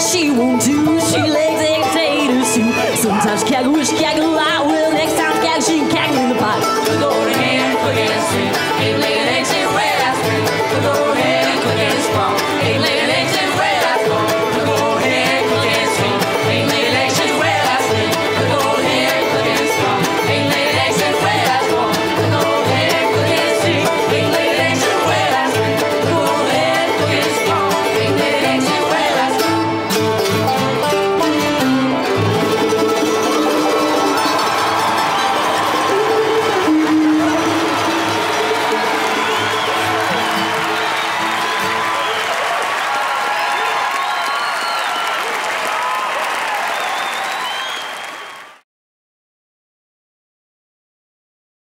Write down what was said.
she won't do. She likes and taters too. Sometimes Chicago is Chicago.